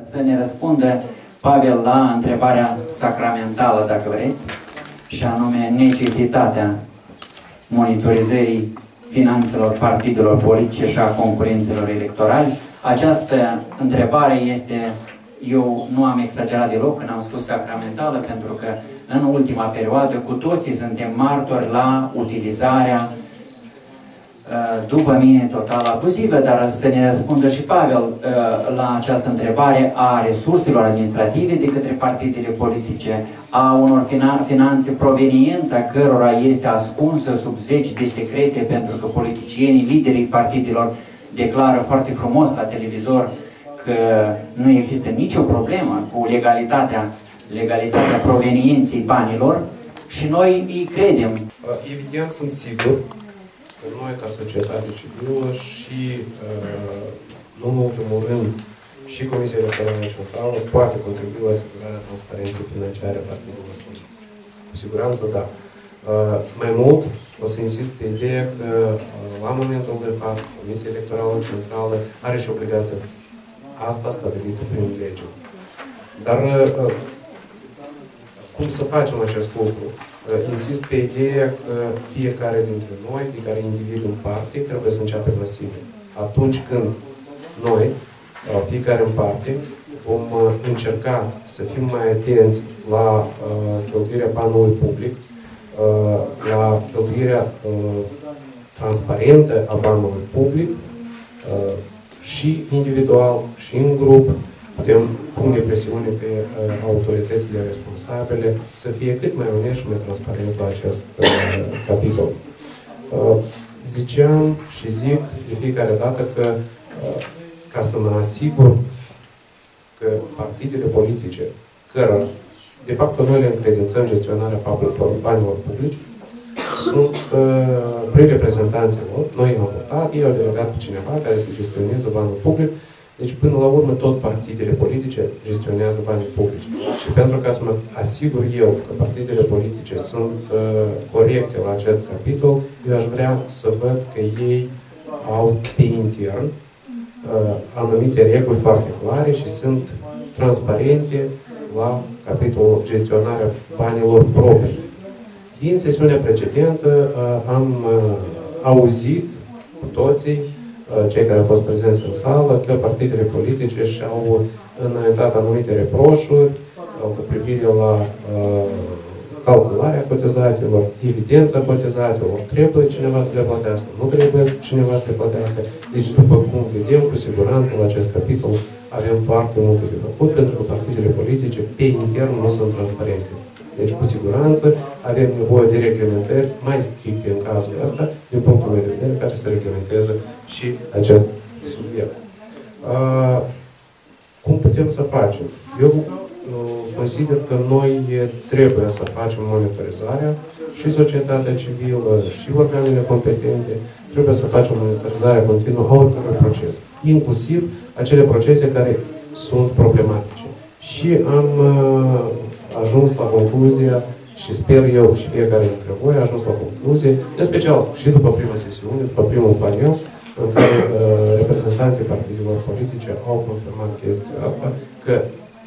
Să ne răspundă Pavel la întrebarea sacramentală, dacă vreți, și anume necesitatea monitorizării finanțelor partidelor politice și a concurențelor electorali. Această întrebare este, eu nu am exagerat deloc când am spus sacramentală, pentru că în ultima perioadă cu toții suntem martori la utilizarea Uh, după mine total abuzivă, dar să ne răspundă și Pavel uh, la această întrebare a resurselor administrative de către partidele politice, a unor finanțe proveniența cărora este ascunsă sub zeci de secrete pentru că politicienii, liderii partidelor declară foarte frumos la televizor că nu există nicio problemă cu legalitatea, legalitatea provenienței banilor și noi îi credem. Evident, sunt sigur noi ca societate civilă și, uh, nu în ultimul rând, și Comisia Electorală Centrală poate contribui la asigurarea transparenței financiare a partidelor politice. Cu siguranță, da. Uh, mai mult, o să insist pe ideea că, uh, la momentul de fapt, Comisia Electorală Centrală are și obligația asta stabilită prin lege. Dar cum să facem acest lucru? Insist pe ideea că fiecare dintre noi, fiecare individ în parte, trebuie să înceapă la sine. Atunci când noi, fiecare în parte, vom uh, încerca să fim mai atenți la uh, cheltuirea banului public, uh, la cheltuirea transparentă a banului public și individual și în grup, putem pune presiune pe uh, autoritățile responsabile să fie cât mai onești și mai transparenți la acest uh, capitol. Uh, ziceam și zic de fiecare dată că uh, ca să mă asigur că partidele politice, care de fapt noi le încredințăm gestionarea banilor publici, sunt uh, prin reprezentanții lor, noi am votat, ei au delegat pe cineva care să gestioneze banul public, deci, până la urmă, tot partidele politice gestionează banii publici. Și pentru ca să mă asigur eu că partidele politice sunt uh, corecte la acest capitol, eu aș vrea să văd că ei au pe intern uh, anumite reguli foarte clare și sunt transparente la capitolul gestionarea banilor proprii. Din sesiunea precedentă uh, am uh, auzit cu toții Uh, cei care au fost prezenți în sală, că partidele politice și-au înaintat anumite reproșuri uh, cu privire la uh, calcularea cotizațiilor, evidența cotizațiilor, trebuie cineva să le plătească, nu trebuie cineva să le plătească. Deci, după cum vedem, cu siguranță, la acest capitol avem foarte multe de făcut, pentru că partidele politice, pe intern, nu sunt transparente. Deci, cu siguranță, avem nevoie de reglementări mai stricte în cazul ăsta, din punctul meu de vedere, care să reglementeze și acest subiect. Uh, cum putem să facem? Eu uh, consider că noi trebuie să facem monitorizarea și societatea civilă, și organele competente, trebuie să facem monitorizarea continuă a oricărui proces, inclusiv acele procese care sunt problematice. Și am uh, ajuns la concluzia și sper eu și fiecare dintre voi a ajuns la concluzie, în special și după prima sesiune, după primul panel, în care uh, reprezentanții partidelor politice au confirmat chestia asta, că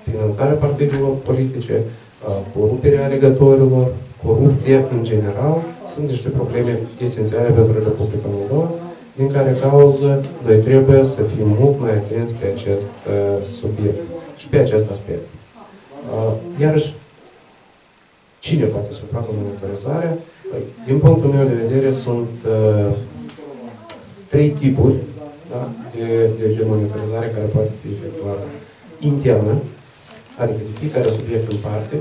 finanțarea partidelor politice, uh, coruperea alegătorilor, corupția în general, sunt niște probleme esențiale pentru Republica Moldova, din care cauză noi trebuie să fim mult mai atenți pe acest uh, subiect și pe acest aspect. Uh, iarăși, cine poate să facă monitorizarea? Păi, din punctul meu de vedere, sunt uh, trei tipuri da, de, de, de monitorizare care poate fi efectuată. Internă, adică de fiecare subiect în parte,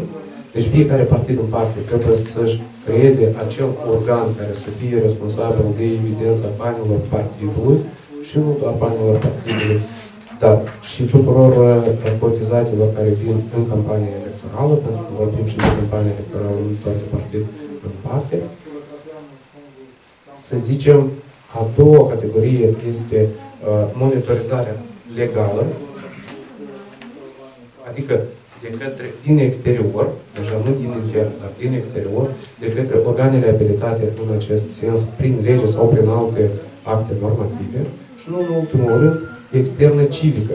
deci fiecare partid în parte trebuie să-și creeze acel organ care să fie responsabil de evidența banilor partidului și nu doar banilor partidului, dar și tuturor uh, cotizațiilor care vin în campania electorală, pentru că vorbim și de campania electorală în toate partide în parte. Să zicem, a doua categorie este uh, monitorizarea legală, adică de către, din exterior, deja nu din intern, dar din exterior, de către organele abilitate în acest sens, prin lege sau prin alte acte normative și nu în ultimul rând, externă civică,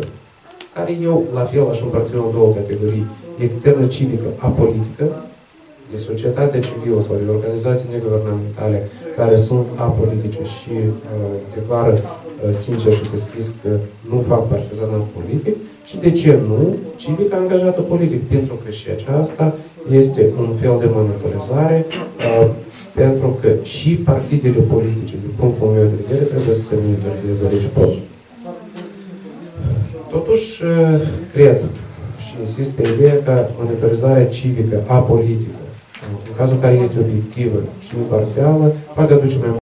care eu, la fel, aș împărți în două categorii. Externă civică, apolitică, de societate civilă sau de organizații neguvernamentale care sunt apolitice și uh, declară uh, sincer și deschis că nu fac partizanat politic și de ce nu civică angajată politic, pentru că și aceasta este un fel de monitorizare uh, pentru că și partidele politice, din punctul meu de vedere, trebuie să se monitorizeze reciproc. Totuși, uh, cred și insist pe ideea că monitorizarea civică, apolitică, în cazul care este obiectivă și imparțială, poate aduce mai